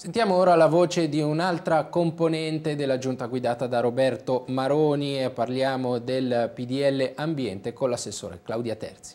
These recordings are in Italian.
Sentiamo ora la voce di un'altra componente della giunta guidata da Roberto Maroni e parliamo del PDL Ambiente con l'assessore Claudia Terzi.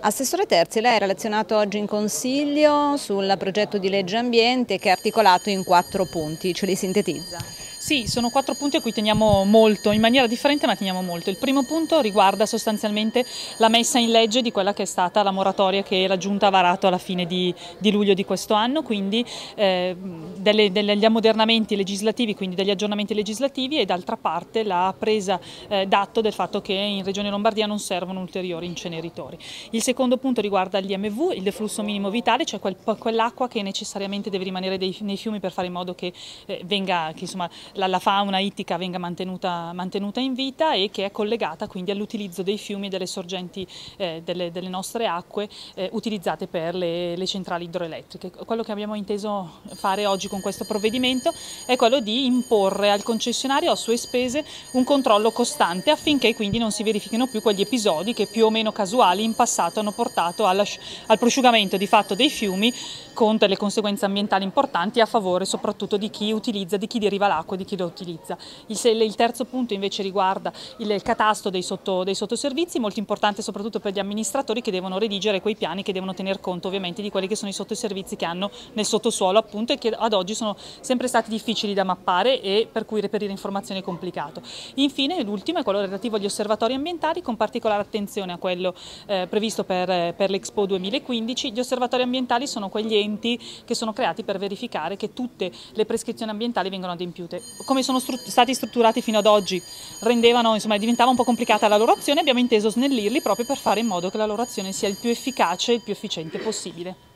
Assessore Terzi, lei ha relazionato oggi in Consiglio sul progetto di legge ambiente che è articolato in quattro punti, ce li sintetizza? Sì, sono quattro punti a cui teniamo molto, in maniera differente ma teniamo molto. Il primo punto riguarda sostanzialmente la messa in legge di quella che è stata la moratoria che la Giunta ha varato alla fine di, di luglio di questo anno, quindi eh, delle, degli ammodernamenti legislativi, quindi degli aggiornamenti legislativi e d'altra parte la presa eh, d'atto del fatto che in Regione Lombardia non servono ulteriori inceneritori. Il secondo punto riguarda l'IMV, il deflusso minimo vitale, cioè quel, quell'acqua che necessariamente deve rimanere dei, nei fiumi per fare in modo che eh, venga, che, insomma, la, la, fauna ittica venga mantenuta, mantenuta, in vita e che è collegata quindi all'utilizzo dei fiumi e delle sorgenti eh, delle, delle, nostre acque eh, utilizzate per le, le, centrali idroelettriche. Quello che abbiamo inteso fare oggi con questo provvedimento è quello di imporre al concessionario a sue spese un controllo costante affinché quindi non si verifichino più quegli episodi che più o meno casuali in passato hanno portato alla, al prosciugamento di fatto dei fiumi con delle conseguenze ambientali importanti a favore soprattutto di chi utilizza, di chi deriva l'acqua di chi lo utilizza. Il, il, terzo punto invece riguarda il catasto dei, sotto, dei sottoservizi, molto importante soprattutto per gli amministratori che devono redigere quei piani che devono tener conto ovviamente di quelli che sono i sottoservizi che hanno nel sottosuolo appunto e che ad oggi sono sempre stati difficili da mappare e per cui reperire informazioni è complicato. Infine l'ultimo è quello relativo agli osservatori ambientali con particolare attenzione a quello eh, previsto per, per l'Expo 2015. Gli osservatori ambientali sono quegli enti che sono creati per verificare che tutte le prescrizioni ambientali vengono adempiute. Come sono stru stati strutturati fino ad oggi. Rendevano, insomma, diventava un po' complicata la loro azione, abbiamo inteso snellirli proprio per fare in modo che la loro azione sia il più efficace e il più efficiente possibile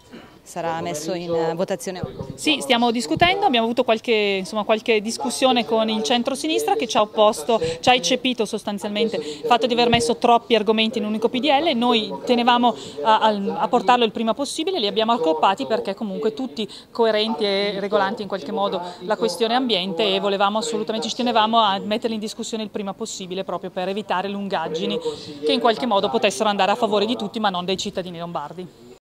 sarà messo in votazione oggi? Sì, stiamo discutendo, abbiamo avuto qualche, insomma, qualche discussione con il centro-sinistra che ci ha opposto, ci ha eccepito sostanzialmente il fatto di aver messo troppi argomenti in un unico PDL, noi tenevamo a, a, a portarlo il prima possibile, li abbiamo accoppati perché comunque tutti coerenti e regolanti in qualche modo la questione ambiente e volevamo assolutamente, ci tenevamo a metterli in discussione il prima possibile proprio per evitare lungaggini che in qualche modo potessero andare a favore di tutti ma non dei cittadini lombardi.